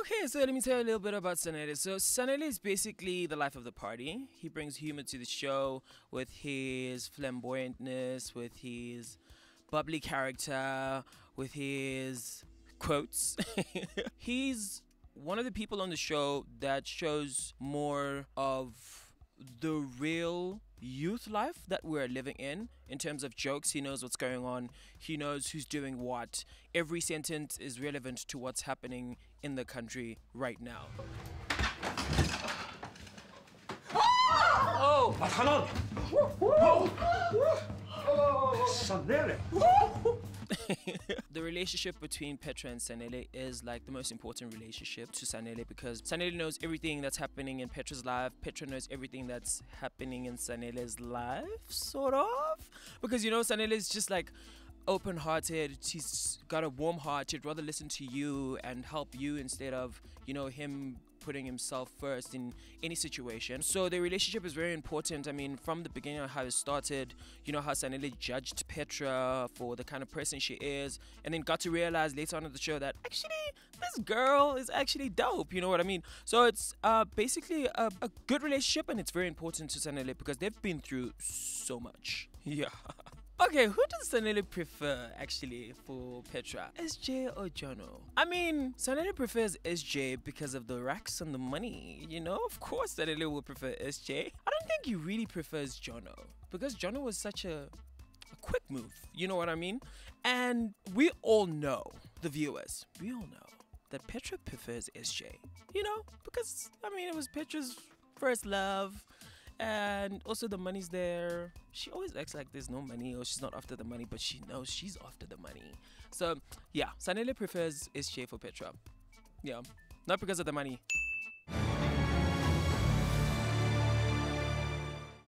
Okay, so let me tell you a little bit about Sanele. So Sanele is basically the life of the party. He brings humor to the show with his flamboyantness, with his bubbly character, with his quotes. He's one of the people on the show that shows more of the real youth life that we're living in in terms of jokes he knows what's going on he knows who's doing what every sentence is relevant to what's happening in the country right now Oh, Barcelona. Sanele. the relationship between Petra and Sanele is like the most important relationship to Sanele because Sanele knows everything that's happening in Petra's life. Petra knows everything that's happening in Sanele's life, sort of. Because you know, Sanele is just like open hearted. She's got a warm heart. She'd rather listen to you and help you instead of, you know, him putting himself first in any situation. So the relationship is very important. I mean, from the beginning of how it started, you know, how Sanele judged Petra for the kind of person she is, and then got to realize later on in the show that actually this girl is actually dope. You know what I mean? So it's uh, basically a, a good relationship, and it's very important to Sanele because they've been through so much. Yeah. Okay, who does Sanele prefer actually for Petra? SJ or Jono? I mean, Sanele prefers SJ because of the racks and the money. You know, of course Sanele will prefer SJ. I don't think he really prefers Jono because Jono was such a a quick move. You know what I mean? And we all know, the viewers, we all know that Petra prefers SJ. You know, because I mean, it was Petra's first love and also the money's there. She always acts like there's no money or she's not after the money, but she knows she's after the money. So yeah, Sanele prefers SJ for Petra. Yeah, not because of the money.